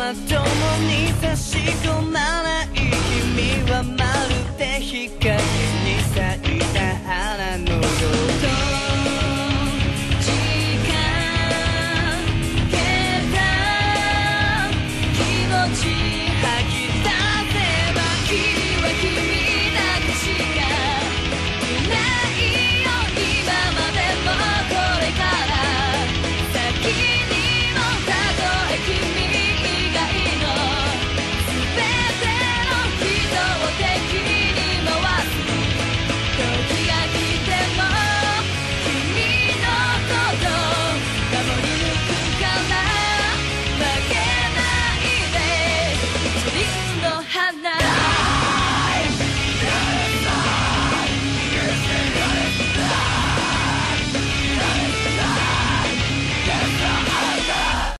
まともに差し込まない君はまるで光。